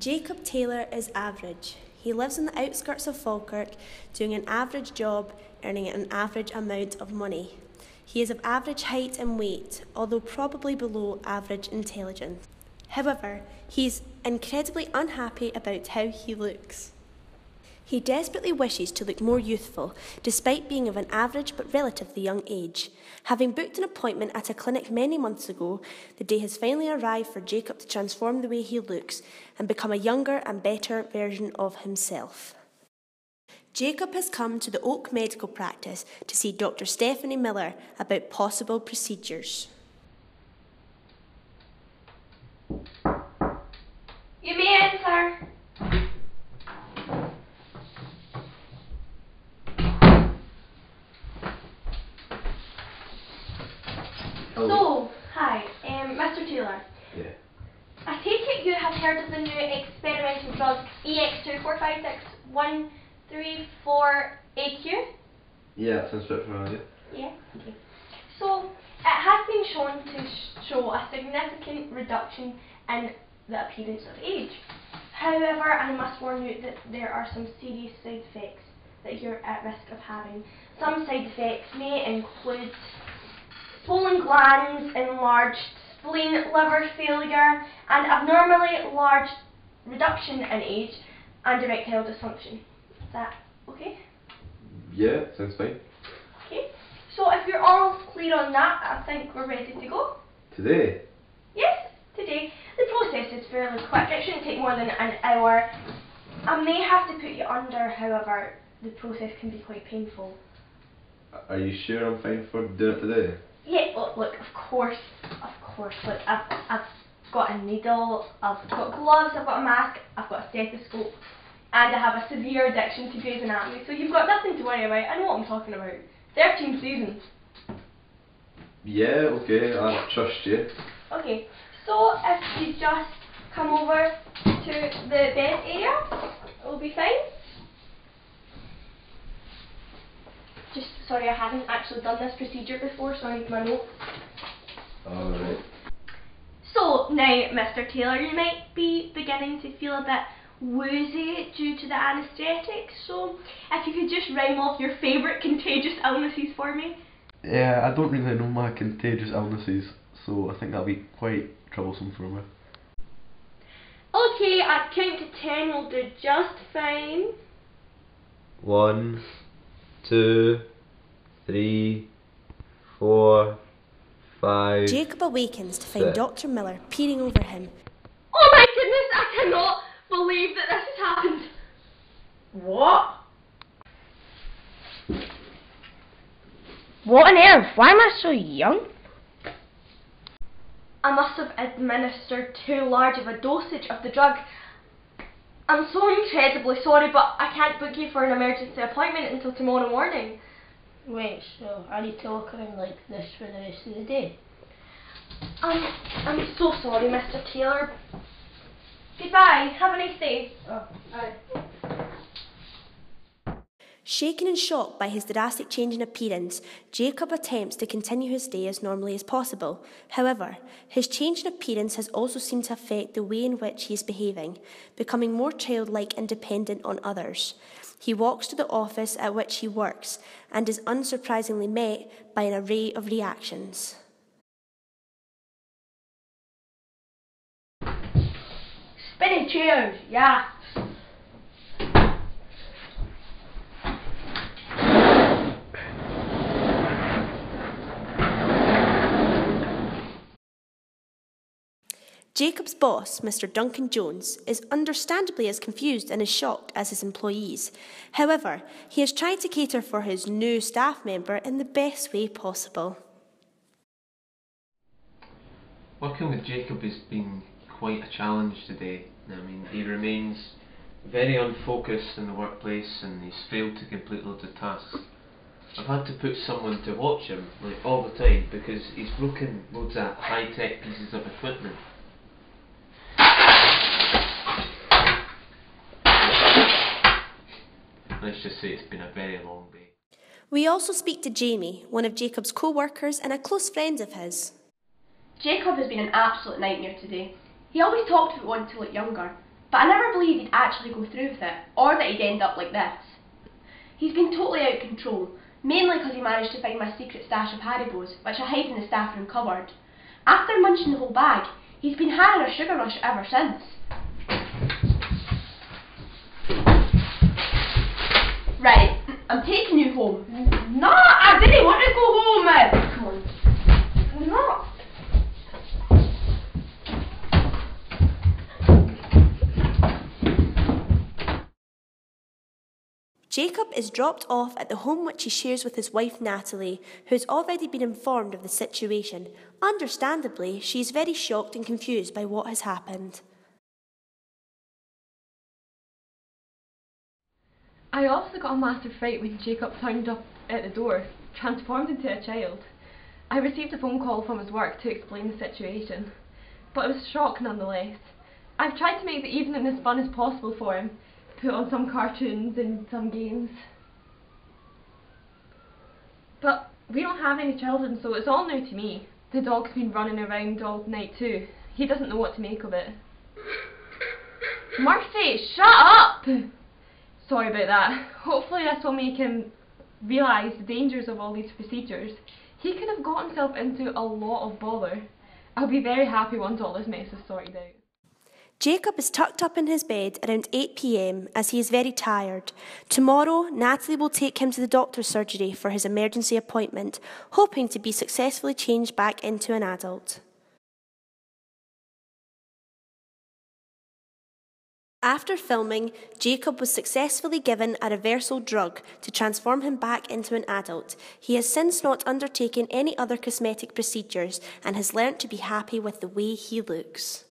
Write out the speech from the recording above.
Jacob Taylor is average. He lives on the outskirts of Falkirk, doing an average job, earning an average amount of money. He is of average height and weight, although probably below average intelligence. However, he is incredibly unhappy about how he looks. He desperately wishes to look more youthful, despite being of an average but relatively young age. Having booked an appointment at a clinic many months ago, the day has finally arrived for Jacob to transform the way he looks and become a younger and better version of himself. Jacob has come to the Oak Medical Practice to see Dr. Stephanie Miller about possible procedures. You may enter. So, hi, um, Mr. Taylor. Yeah. I take it you have heard of the new experimental drug EX2456134AQ? Yeah, sounds bit familiar. Yeah. Okay. So, it has been shown to sh- show a significant reduction in the appearance of age. However, I must warn you that there are some serious side effects that you're at risk of having. Some side effects may include swollen glands, enlarged spleen, liver failure, and abnormally large reduction in age and erectile dysfunction. Is that okay? Yeah, sounds fine. Okay. So if you're all clear on that, I think we're ready to go. Today? Yes, today. The process is fairly quick. It shouldn't take more than an hour. I may have to put you under, however, the process can be quite painful. Are you sure I'm fine for doing it today? Yeah, well, look, of course, course. Look, I've, I've got a needle, I've got gloves, I've got a mask, I've got a stethoscope, and I have a severe addiction to Grey's Anatomy, so you've got nothing to worry about. I know what I'm talking about. 13 seasons. Yeah, okay, I trust you. Okay, so if you just come over to the bed area, it'll be fine. Just, sorry, I haven't actually done this procedure before, so I need my notes. Alright. So, now, Mr. Taylor, you might be beginning to feel a bit woozy due to the anaesthetic, so if you could just rhyme off your favourite contagious illnesses for me. Yeah, I don't really know my contagious illnesses, so I think that'll be quite troublesome for me. Okay, at count to ten we'll do just fine. One, two, three, four, five. Jacob awakens to find Six. Dr. Miller peering over him. Oh my goodness, I cannot believe that this has happened. What? What on earth? Why am I so young? I must have administered too large of a dosage of the drug. I'm so incredibly sorry, but I can't book you for an emergency appointment until tomorrow morning. Wait, so I need to walk around like this for the rest of the day? Um, I'm so sorry, Mr. Taylor. Goodbye. Have a nice day. Oh, aye. Shaken and shocked by his drastic change in appearance, Jacob attempts to continue his day as normally as possible. However, his change in appearance has also seemed to affect the way in which he is behaving, becoming more childlike and dependent on others. He walks to the office at which he works and is unsurprisingly met by an array of reactions. Spinning chairs, yeah. Jacob's boss, Mr. Duncan Jones, is understandably as confused and as shocked as his employees. However, he has tried to cater for his new staff member in the best way possible. Working with Jacob has been quite a challenge today. I mean, he remains very unfocused in the workplace and he's failed to complete loads of tasks. I've had to put someone to watch him like all the time because he's broken loads of high tech pieces of equipment. Let's just say it's been a very long day. We also speak to Jamie, one of Jacob's co workers and a close friend of his. Jacob has been an absolute nightmare today. He always talked about wanting to look younger. but I never believed he'd actually go through with it, or that he'd end up like this. He's been totally out of control, mainly because he managed to find my secret stash of Haribo's, which I hide in the staff room cupboard. After munching the whole bag, he's been having a sugar rush ever since. Right, I'm taking you home. No, I didn't want to go home. Come on. No. Jacob is dropped off at the home which he shares with his wife Natalie, who has already been informed of the situation. Understandably, she is very shocked and confused by what has happened. I also got a massive fright when Jacob turned up at the door, transformed into a child. I received a phone call from his work to explain the situation, but it was a shock nonetheless. I've tried to make the evening as fun as possible for him, put on some cartoons and some games. But we don't have any children, so it's all new to me. The dog's been running around all night too. He doesn't know what to make of it. Murphy, shut up! Sorry about that. Hopefully this will make him realise the dangers of all these procedures. He could have got himself into a lot of bother. I'll be very happy once all this mess is sorted out. Jacob is tucked up in his bed around 8 pm as he is very tired. Tomorrow, Natalie will take him to the doctor's surgery for his emergency appointment, hoping to be successfully changed back into an adult. After filming, Jacob was successfully given a reversal drug to transform him back into an adult. He has since not undertaken any other cosmetic procedures and has learnt to be happy with the way he looks.